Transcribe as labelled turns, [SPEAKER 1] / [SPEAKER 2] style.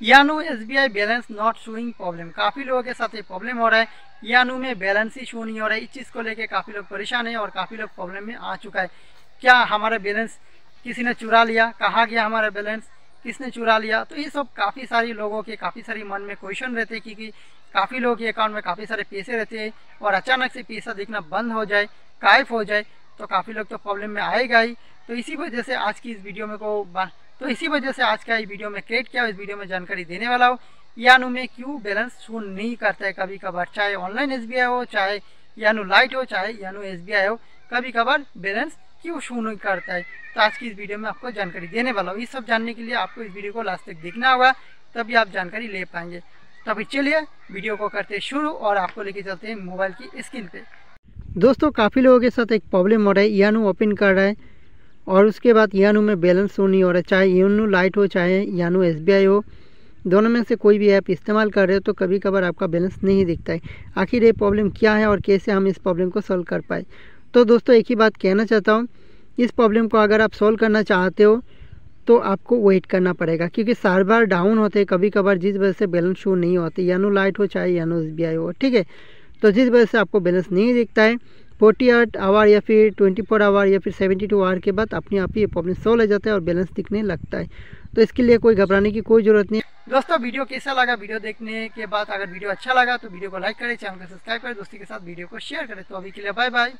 [SPEAKER 1] यानो S B I balance not showing problem. काफ़ी लोगों के साथ ये प्रॉब्लम हो रहा है। यानो में बैलेंस ही शो नहीं हो रहा है। इस चीज़ को लेके काफ़ी लोग परेशान है और काफ़ी लोग प्रॉब्लम में आ चुका है। क्या हमारा बैलेंस किसी ने चुरा लिया? कहाँ गया हमारा बैलेंस? किसने चुरा लिया? तो ये सब काफ़ी सारे लोगों के, काफ़ी सारी मन में क्वेश्चन रहते हैं क्योंकि काफ़ी लोगों के अकाउंट में काफ़ी सारे पैसे रहते हैं और अचानक से पैसा दिखना बंद हो जाए, गायब हो जाए तो काफ़ी लोग तो प्रॉब्लम में आएगा ही। तो इसी वजह से आज की इस वीडियो में को तो इसी वजह से आज का ये वीडियो में क्रिएट किया इस वीडियो में जानकारी देने वाला हूँ, यानू में क्यों बैलेंस शो नहीं करता है? कभी कभार चाहे ऑनलाइन एसबीआई हो, चाहे यानू लाइट हो, चाहे यानू एस हो, कभी कभार बैलेंस क्यों शो नहीं करता है? तो आज की इस वीडियो में आपको जानकारी देने वाला हूँ। ये सब जानने के लिए आपको इस वीडियो को लास्ट तक देखना होगा, तभी आप जानकारी ले पाएँगे। तभी चलिए वीडियो को करते शुरू और आपको लेके चलते हैं मोबाइल की स्क्रीन पे। दोस्तों, काफ़ी लोगों के साथ एक प्रॉब्लम हो रहा है। यानू ओपन कर रहा है। और उसके बाद यानू में बैलेंस शो नहीं हो रहा है चाहे यानू लाइट हो, चाहे यानू एस हो, दोनों में से कोई भी ऐप इस्तेमाल कर रहे हो तो कभी कभार आपका बैलेंस नहीं दिखता है। आखिर ये प्रॉब्लम क्या है और कैसे हम इस प्रॉब्लम को सॉल्व कर पाए? तो दोस्तों, एक ही बात कहना चाहता हूँ, इस प्रॉब्लम को अगर आप सॉल्व करना चाहते हो तो आपको वेट करना पड़ेगा, क्योंकि सर्वर डाउन होते हैं कभी कभार जिस वजह से बैलेंस शो नहीं होते, यानो लाइट हो, चाहे यानो एस हो, ठीक है? तो जिस वजह से आपको बैलेंस नहीं दिखता है फोर्टी एट आवर या फिर ट्वेंटी फोर आवर या फिर सेवेंटी टू आवर के बाद अपने आप ही ये प्रॉब्लम सॉल्व हो जाता है और बैलेंस दिखने लगता है। तो इसके लिए कोई घबराने की कोई ज़रूरत नहीं। दोस्तों, वीडियो कैसा लगा? वीडियो देखने के बाद अगर वीडियो अच्छा लगा तो वीडियो को लाइक करें चैनल को सब्सक्राइब करें, दोस्तों के साथ वीडियो को शेयर करें। तो अभी के लिए बाय बाय